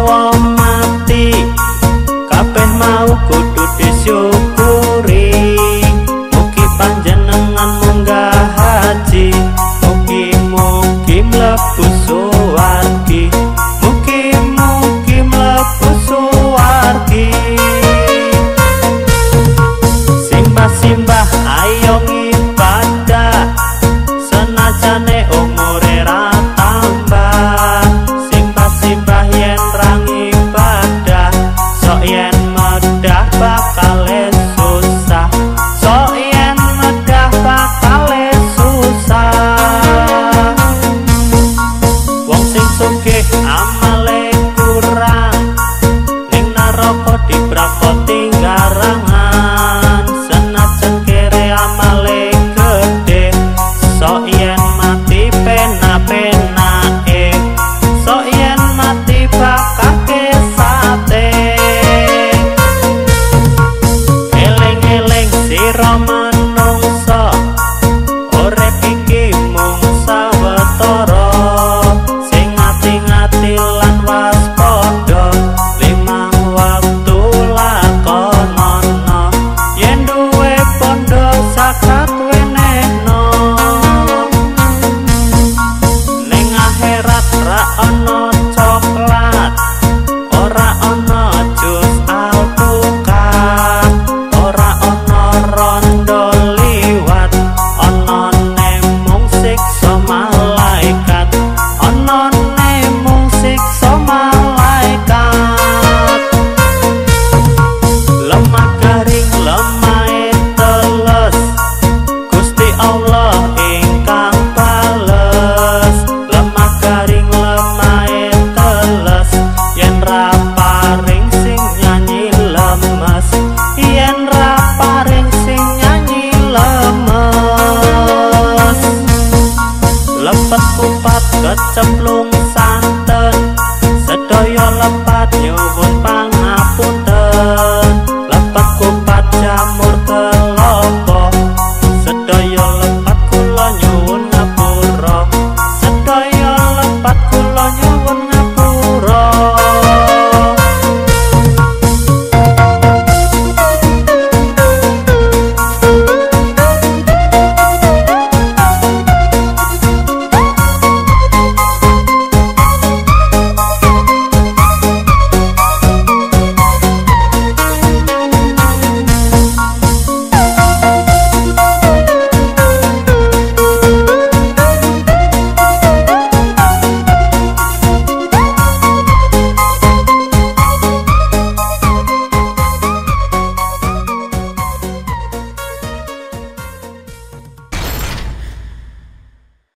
utawa mati. Kabeh mau kudu disyukuri. Mugi panjenengan munggah haji. Mugi mugi mlebu surga.